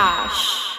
Cash.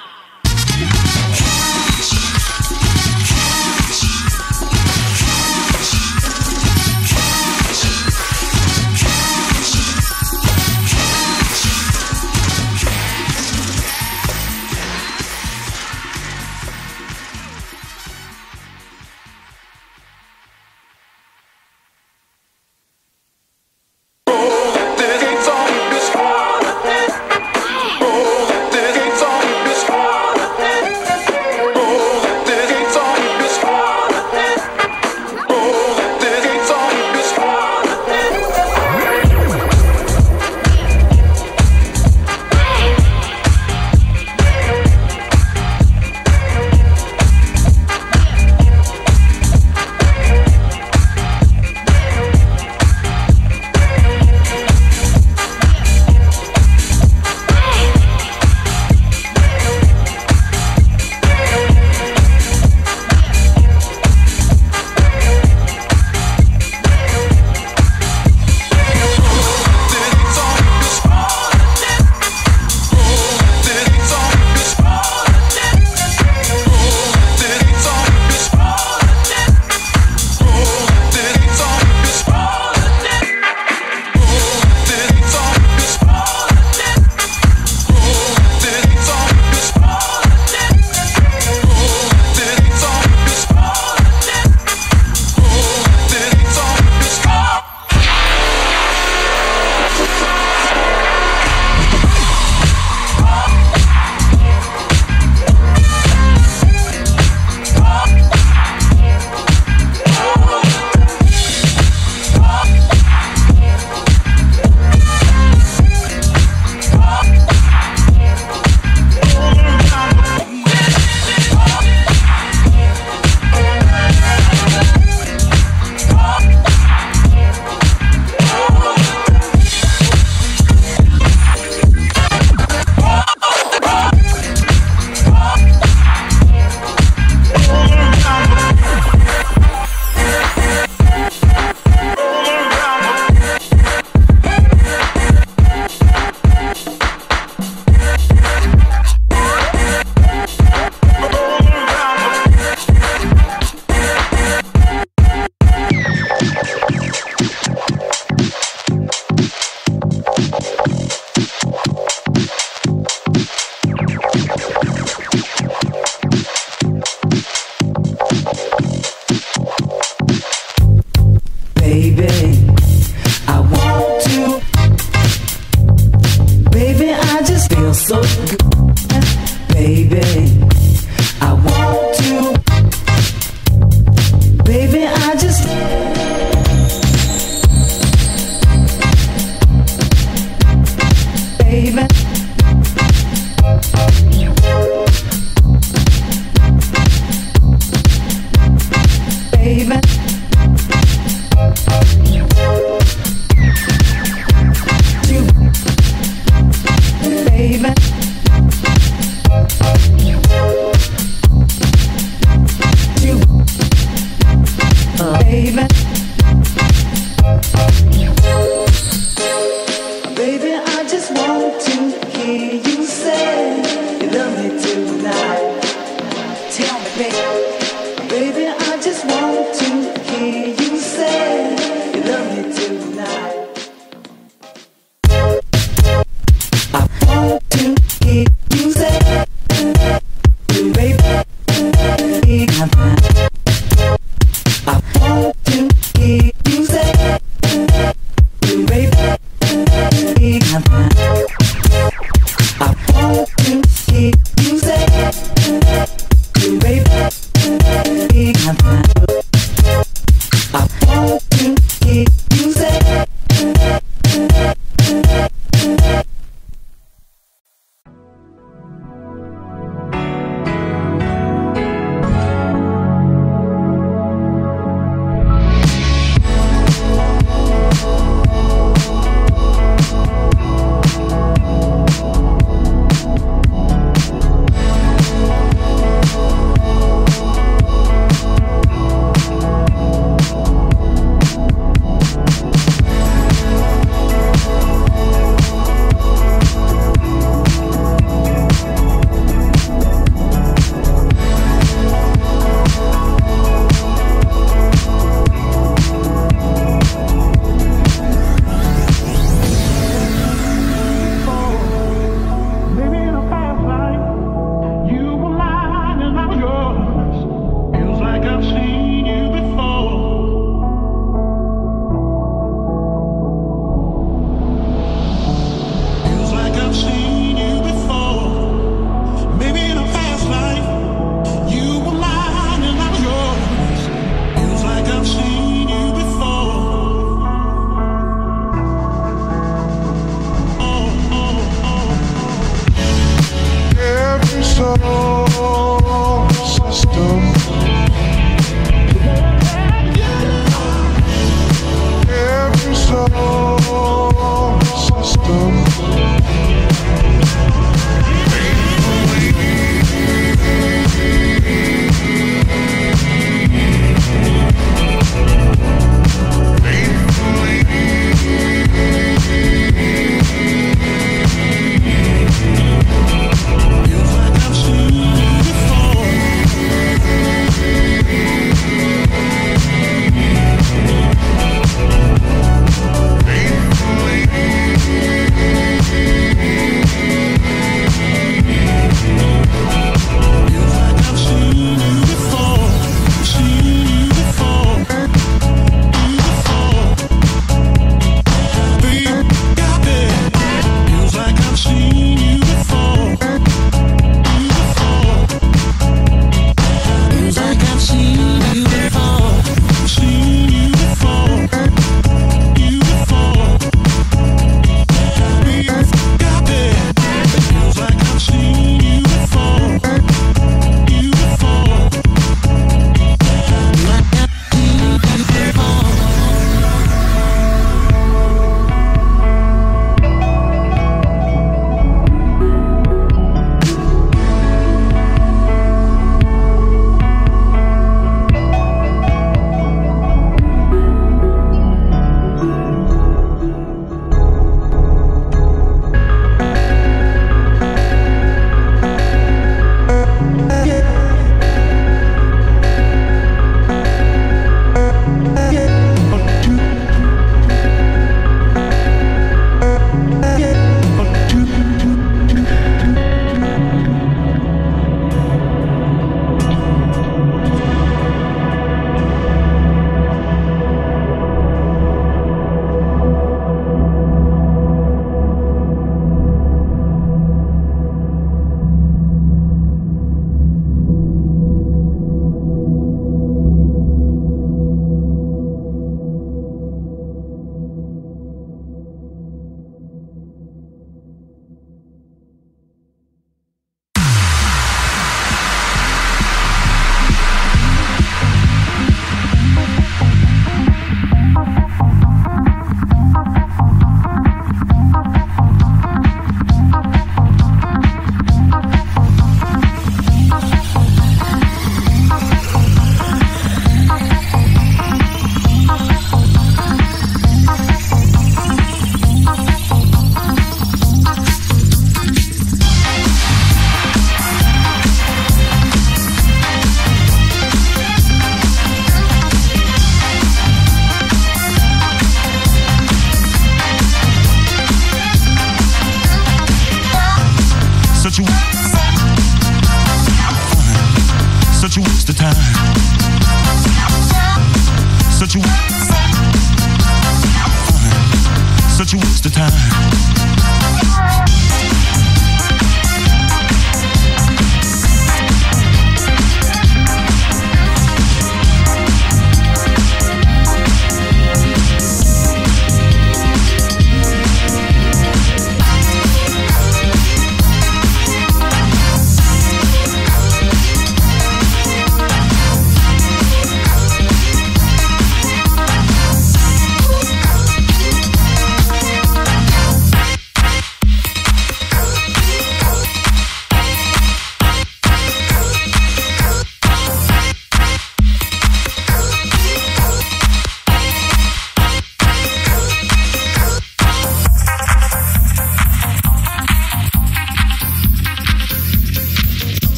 Of time.